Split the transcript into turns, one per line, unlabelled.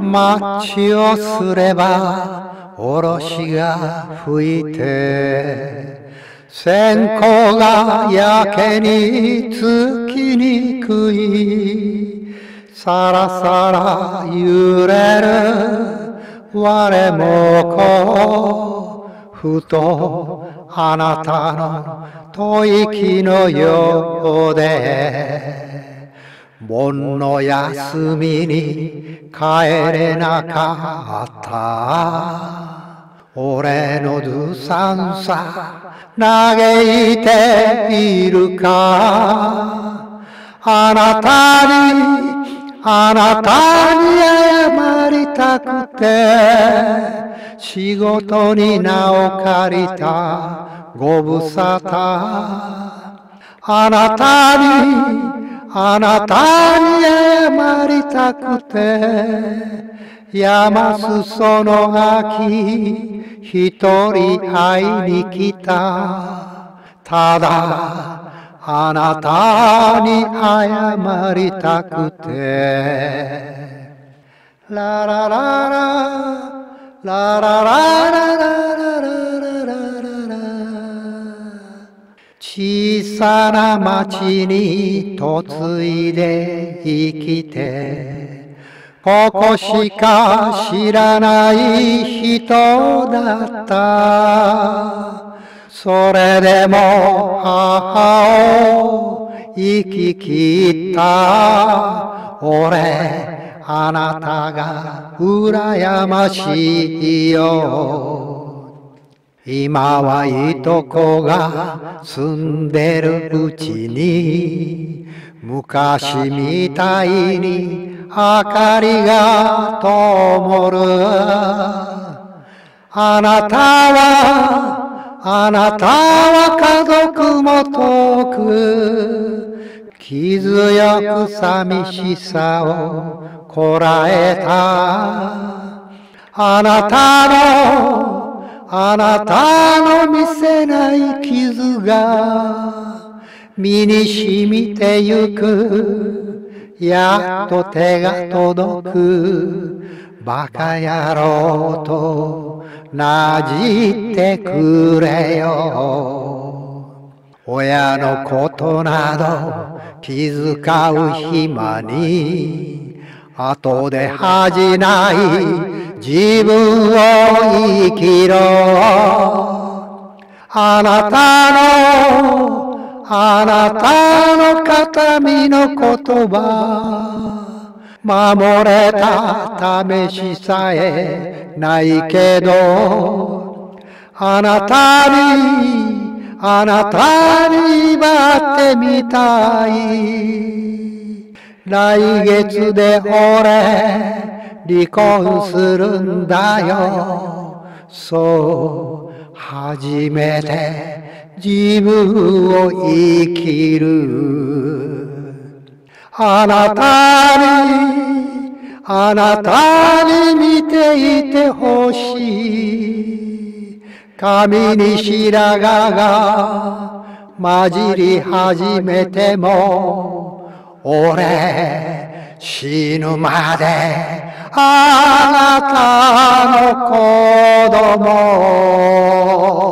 マッチをすればおろしが吹いて線香がやけにつきにくいさらさら揺れる我もこうふとあなたの吐息のようで盆の休みに帰れなかった。俺のずさんさ嘆いているか。あなたにあなたに謝りたくて仕事に名を借りたご無沙汰。あなたにあなたに謝りたくて山裾の秋一人会いに来た。ただあなたに謝りたくて。ラララララララララララララ小さな町に嫁いで生きてここしか知らない人だったそれでも母を生き切った俺あなたが羨ましいよ。今はいとこが住んでるうちに昔みたいに明かりが灯る。あなたはあなたは家族傷よく寂しさをこらえた。あなたのあなたの見せない傷が身に染みてゆく。やっと手が届く。バカ野郎となじってくれよ。親のことなど気遣う暇に後で恥じない自分を生きろ。あなたのあなたの形見の言葉守れた試しさえないけどあなたにあなたに奪ってみたい。来月で俺離婚するんだよ。そう初めて自分を生きる。あなたにあなたに見ていてほしい。髪に白髪が混じり始めても俺死ぬまであなたの子供。